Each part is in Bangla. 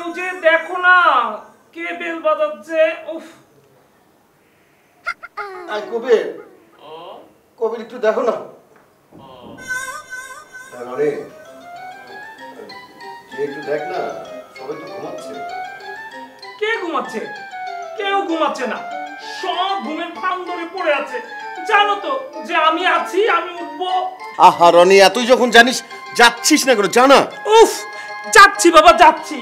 কেউ যে দেখো না কে বেল বাজাচ্ছে? উফ। আর কবির। কবির একটু দেখো না। আরে। তুই একটু দেখ না সবাই তো ঘুমাচ্ছে। কে ঘুমাচ্ছে? কেউ ঘুমাচ্ছে না। সব ঘুমের ফান ধরে পড়ে আছে। জানো তো যে আমি আছি আমি উঠবো। আহা রনি এতই যখন জানিস যাচ্ছিস না করে জানা? উফ যাচ্ছি বাবা যাচ্ছি।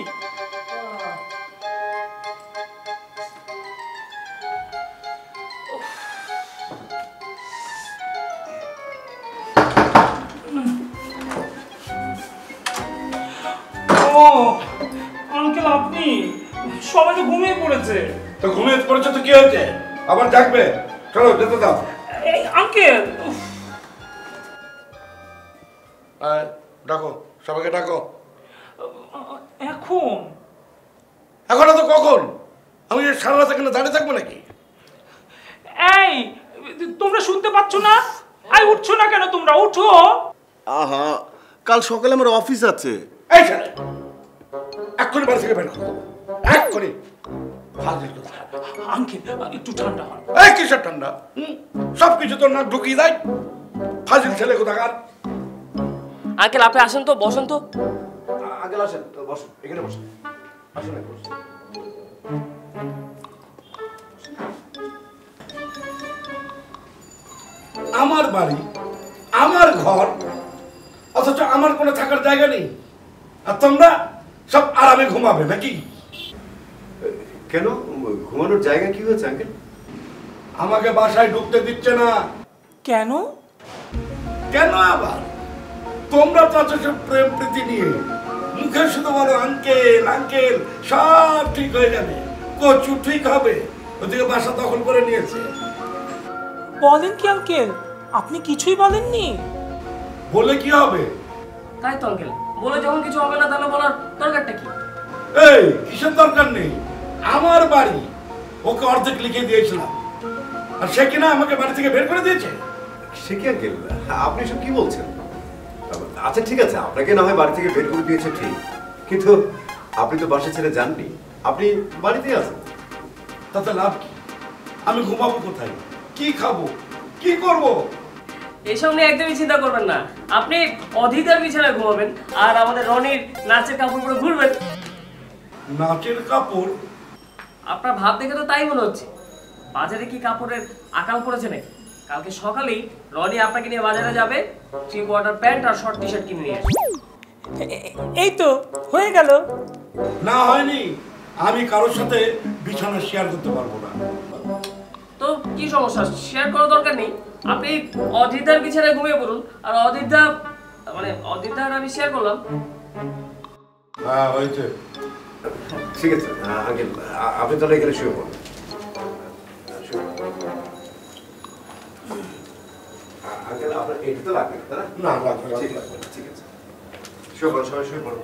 ও আঙ্কেল আপনি সবাই তো ঘুমিয়ে পড়েছে। তো ঘুমিয়ে পড়েছে তো কি হয়েছে? আবার জাগবে। চলো যেতে দাও। এই আঙ্কেল ডাকো সবাইকে ডাকো। এখন? এখন তো কখন? আমি সারা রাত এখানে দাঁড়িয়ে থাকব নাকি? এই তোমরা শুনতে পাচ্ছ না? আই উঠছো না কেন তোমরা? উঠো। আহা কাল সকালে আমার অফিস আছে। এই ছেলে। এক্ষুনি বাড়ি থেকে বের করো এক্ষুনি। আঙ্কেল একটু ঠান্ডা হন। এই কিসের ঠান্ডা? হুম? সব কিছু তো না ঢুকিয়ে দেয়। ফাজিল ছেলে কোথাকার? আঙ্কেল আপনি আসেন তো বসেন তো। আগে আসেন তো বসুন এখানে বসুন। আসুন বসুন। আমার বাড়ি আমার ঘর অথচ আমার কোনো থাকার জায়গা নেই। আর তোমরা? সব আরামে ঘুমাবে নাকি? কেন? ঘুমানোর জায়গা কি হয়েছে আঙ্কেল? আমাকে বাসায় ঢুকতে দিচ্ছে না। কেন? কেন আবার? তোমরা তো আছো সব প্রেম প্রীতি নিয়ে। মুখে শুধু বলো আঙ্কেল আঙ্কেল সব ঠিক হয়ে যাবে। কচু ঠিক হবে। ওদিকে বাসা দখল করে নিয়েছে। বলেন কি আঙ্কেল? আপনি কিছুই বলেননি। বলে কি হবে? তাই তো আঙ্কেল। বলে যখন কিছু হবে না তাহলে বলার দরকারটা কি? এই কিসের দরকার নেই? আমার বাড়ি। ওকে অর্ধেক লিখে দিয়েছিলাম। আর সে কিনা আমাকে বাড়ি থেকে বের করে দিয়েছে? সে কি আঙ্কেল? আপনি সব কি বলছেন? আচ্ছা ঠিক আছে। আপনাকে না হয় বাড়ি থেকে বের করে দিয়েছে ঠিক। কিন্তু আপনি তো বাসা ছেড়ে যাননি। আপনি বাড়িতেই আছেন। তাতে লাভ কি? আমি ঘুমাবো কোথায়? কি খাব? কি করব? এইসব নিয়ে একদমই চিন্তা করবেন না। আপনি অধিকার বিছানায় ঘুমাবেন আর আমাদের রনির নাচের কাপড় পরে ঘুরবেন। নাচের কাপড়? আপনার ভাব দেখে তো তাই মনে হচ্ছে। বাজারে কি কাপড়ের আকাল পড়েছে নাকি? কালকে সকালেই রনি আপনাকে নিয়ে বাজারে যাবে থ্রি কোয়ার্টার প্যান্ট আর শর্ট টি শার্ট কিনে নিয়ে আসবে। এই তো হয়ে গেল। না হয়নি। আমি কারোর সাথে বিছানা শেয়ার করতে পারব না। তো কি সমস্যা? শেয়ার করার দরকার নেই। আপনি অদিতার বিছানায় ঘুমিয়ে পড়ুন? আর অদিতা মানে অদিতার আমি শেয়ার করলাম। হ্যাঁ হয়েছে। ঠিক আছে আঙ্কেল আপনি তাহলে এখানে শুয়ে পড়ুন। শুয়ে পড়ুন। আ- আঙ্কেল আপনার এটা তো লাগবে না? না লাগবে ঠিক আছে ঠিক আছে। শুয়ে পড়ুন সবাই শুয়ে পড়ুন।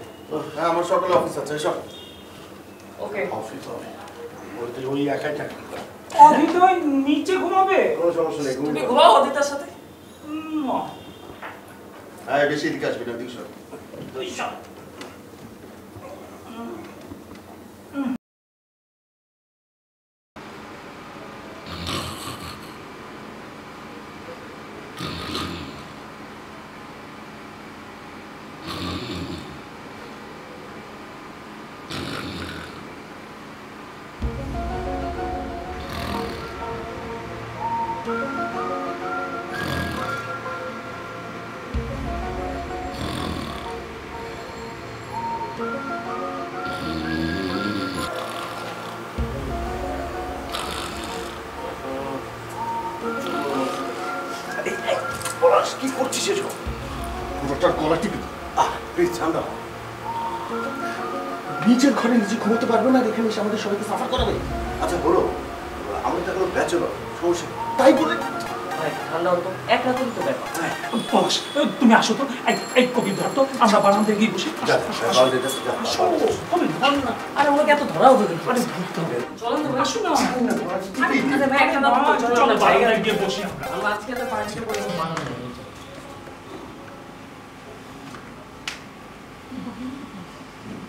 হ্যাঁ আমার সকালে অফিস আছে সব ওকে অফিস হবে ওই একাই চাকরি করে অদিত ওই নিচে ঘুমাবে? কোনো সমস্যা নেই তুমি ঘুমাও অদিতার সাথে। উম, আয় বেশি দিকে আসবি না দুই সব তুই সব পলাশ কি করছিস এসব? পুরোটার গলা টিপে আহ প্লিজ ঠান্ডা নিজের ঘরে নিজে ঘুমোতে পারবে না এখানে এসে আমাদের সবাইকে সাফার করাবে। আচ্ছা বলো আমরা তো এখন ব্যাচেলর সমস্যা তাই বলে? তুমি আসো তো ধর তো আমরা বারান্দায় গিয়ে বসি আরে এত ধরা ধরতে হবে। আজকে তো পার্টিটা করে বানানো